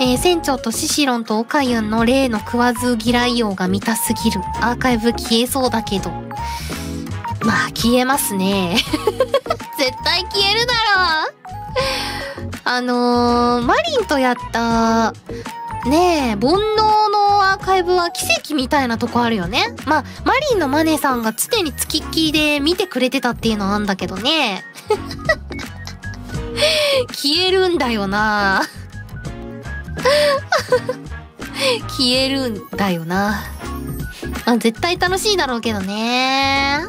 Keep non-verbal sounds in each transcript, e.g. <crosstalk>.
えー、船長とシシロンとオカユンの例の食わず嫌いようが見たすぎる。アーカイブ消えそうだけど。まあ、消えますね。<laughs> 絶対消えるだろう。あのー、マリンとやった、ねえ、煩悩のアーカイブは奇跡みたいなとこあるよね。まあ、マリンのマネさんが常に付きっきりで見てくれてたっていうのはあんだけどね。<laughs> 消えるんだよな <laughs> 消えるんだよな。あ、絶対楽しいだろうけどね。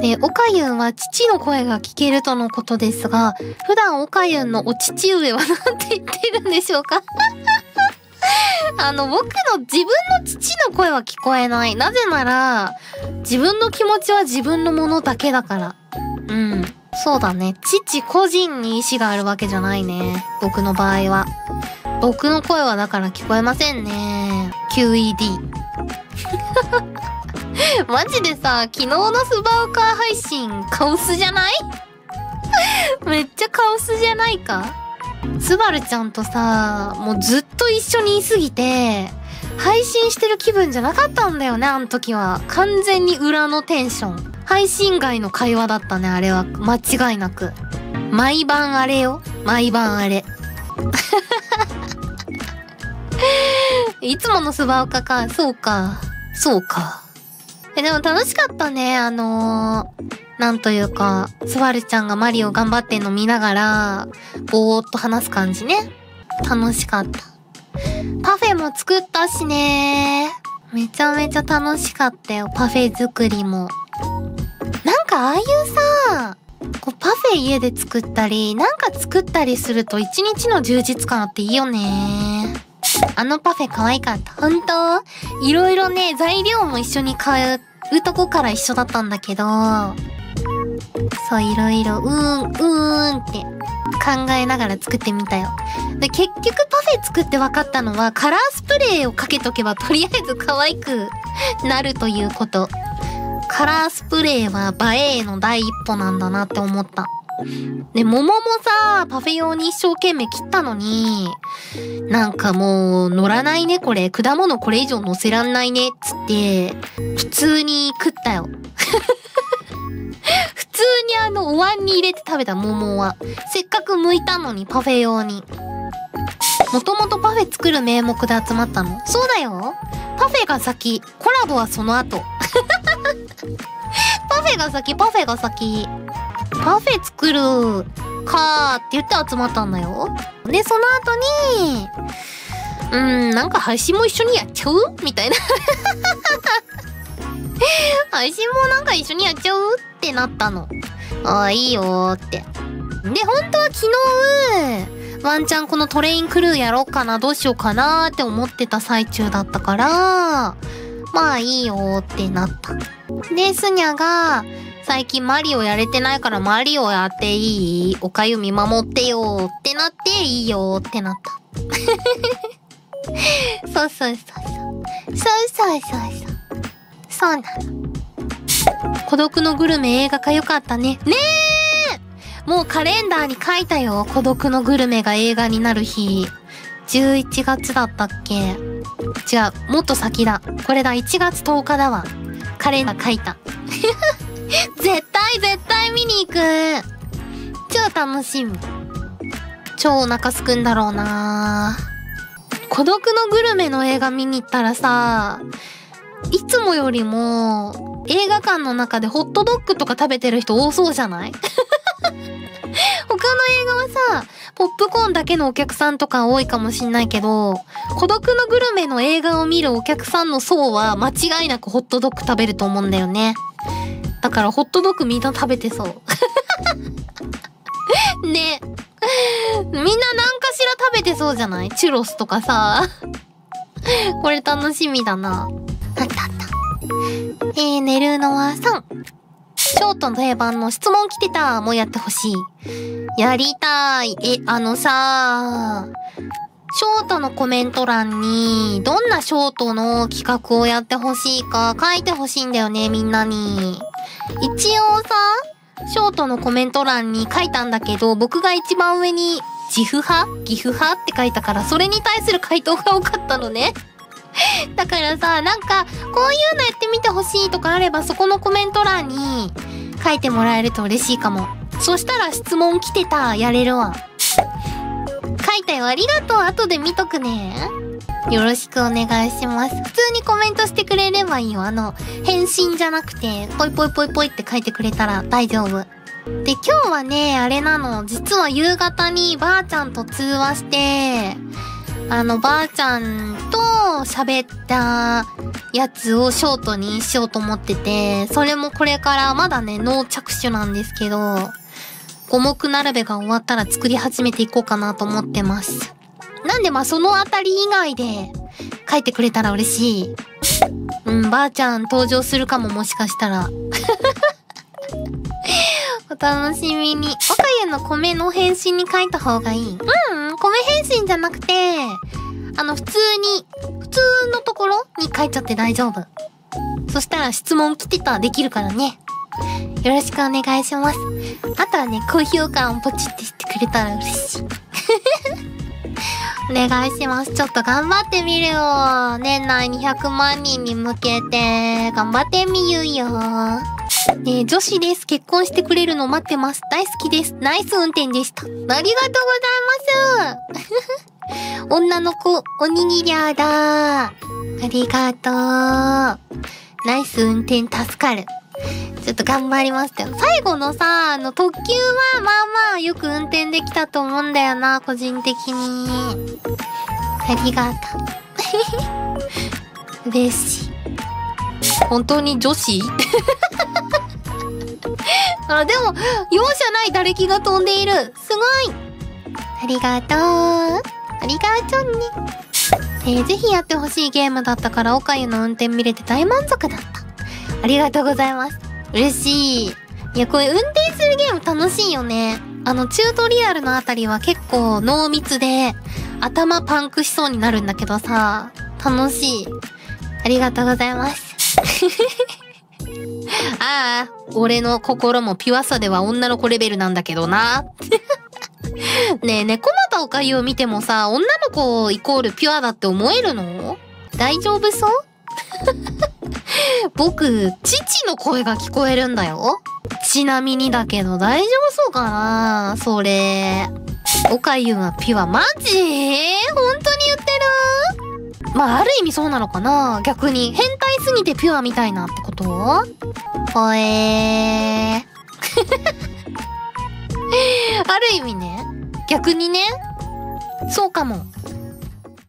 で、オカユンは父の声が聞けるとのことですが、普段オカユンのお父上は何て言ってるんでしょうか？<laughs> あの、僕の自分の父の声は聞こえない。なぜなら、自分の気持ちは自分のものだけだから。うん。そうだね。父個人に意志があるわけじゃないね。僕の場合は。僕の声はだから聞こえませんね。QED。<laughs> マジでさ、昨日のスバウカー配信、カオスじゃない？<laughs> めっちゃカオスじゃないか？スバルちゃんとさ、もうずっと一緒にいすぎて、配信してる気分じゃなかったんだよね、あの時は。完全に裏のテンション。配信外の会話だったね、あれは。間違いなく。毎晩あれよ。毎晩あれ。いつものスバオカか。そうか。そうか。え、でも楽しかったね。あのー、なんというか、スバルちゃんがマリオ頑張ってんの見ながら、ぼーっと話す感じね。楽しかった。パフェも作ったしね。めちゃめちゃ楽しかったよ。パフェ作りも。なんかああいうさ、こうパフェ家で作ったり、なんか作ったりすると一日の充実感あっていいよね。あのパフェ可愛かった。本当？いろいろね、材料も一緒に買うとこから一緒だったんだけど、そう、いろいろ、うーん、うーんって考えながら作ってみたよ。で、結局パフェ作って分かったのは、カラースプレーをかけとけばとりあえず可愛くなるということ。カラースプレーは映えの第一歩なんだなって思った。で、桃もさ、パフェ用に一生懸命切ったのに、なんかもう、乗らないね、これ。果物これ以上乗せらんないね、つって、普通に食ったよ。<laughs> 普通にあの、お椀に入れて食べた桃は。せっかく剥いたのに、パフェ用に。もともとパフェ作る名目で集まったのそうだよ。パフェが先、コラボはその後。<laughs> パフェが先、パフェが先。パフェ作るかーって言って集まったんだよ。で、その後に、うん、なんか配信も一緒にやっちゃう？みたいな <laughs> 配信もなんか一緒にやっちゃう？ってなったの。ああ、いいよって。で、本当は昨日、ワンチャンこのトレインクルーやろうかな、どうしようかなーって思ってた最中だったから、まあいいよってなった。で、スニャが、最近マリオやれてないからマリオやっていい？おかゆ見守ってよってなっていいよってなった。<laughs> そうそうそうそう。そうそうそうそう。そうなの。孤独のグルメ映画化良かったね。ねえもうカレンダーに書いたよ。孤独のグルメが映画になる日。11月だったっけ？違う。もっと先だ。これだ。1月10日だわ。カレンダー書いた。<laughs> 絶対絶対見に行く超楽しみ。超お腹すくんだろうな孤独のグルメの映画見に行ったらさ、いつもよりも映画館の中でホットドッグとか食べてる人多そうじゃない？<laughs> 他の映画はさ、ポップコーンだけのお客さんとか多いかもしんないけど、孤独のグルメの映画を見るお客さんの層は間違いなくホットドッグ食べると思うんだよね。だからホットドッグみんな食べてそう。<laughs> ね。みんな何かしら食べてそうじゃない？チュロスとかさ。これ楽しみだな。あったあった。えー、寝るのは3。ショートの定番の質問来てた。もうやってほしい。やりたい。え、あのさショートのコメント欄に、どんなショートの企画をやってほしいか書いてほしいんだよね、みんなに。一応さ、ショートのコメント欄に書いたんだけど、僕が一番上に自負派？岐阜派？って書いたから、それに対する回答が多かったのね。<laughs> だからさ、なんか、こういうのやってみてほしいとかあれば、そこのコメント欄に書いてもらえると嬉しいかも。そしたら質問来てた、やれるわ。いたよ、ありがとう。後で見とくね。よろしくお願いします。普通にコメントしてくれればいいよ。あの、返信じゃなくて、ぽいぽいぽいぽいって書いてくれたら大丈夫。で、今日はね、あれなの。実は夕方にばあちゃんと通話して、あの、ばあちゃんと喋ったやつをショートにしようと思ってて、それもこれからまだね、ノー着手なんですけど、五目並べが終わったら作り始めていこうかなと思ってます。なんでまあそのあたり以外で書いてくれたら嬉しい。うん、ばあちゃん登場するかももしかしたら。<laughs> お楽しみに。おかゆの米の返信に書いた方がいい。うん、米返信じゃなくて、あの、普通に、普通のところに書いちゃって大丈夫。そしたら質問来てたらできるからね。よろしくお願いします。あとはね、高評価をポチってしてくれたら嬉しい。<laughs> お願いします。ちょっと頑張ってみるよ。年内200万人に向けて、頑張ってみゆうよ。え、女子です。結婚してくれるの待ってます。大好きです。ナイス運転でした。ありがとうございます。<laughs> 女の子、おにぎりゃだ。ありがとう。ナイス運転助かる。ちょっと頑張りましたよ。最後のさ、あの特急はまあまあよく運転できたと思うんだよな、個人的に。ありがとう。<laughs> 嬉しい。本当に女子？<laughs> あ、でも、容赦ない唾液が飛んでいる。すごい。ありがとう。ありがとうね。えー、ぜひやってほしいゲームだったから、おかゆの運転見れて大満足だった。ありがとうございます。嬉しい。いや、これ運転するゲーム楽しいよね。あの、チュートリアルのあたりは結構濃密で、頭パンクしそうになるんだけどさ、楽しい。ありがとうございます。<laughs> ああ、俺の心もピュアさでは女の子レベルなんだけどな。ねえ、猫又おかゆを見てもさ、女の子イコールピュアだって思えるの？大丈夫そう？僕、父の声が聞こえるんだよ。ちなみにだけど大丈夫そうかな？それ。おかゆはピュアマジ？本当に言ってる？まあ、ある意味そうなのかな？逆に。変態すぎてピュアみたいなってこと？ほえー。<laughs> ある意味ね。逆にね。そうかも。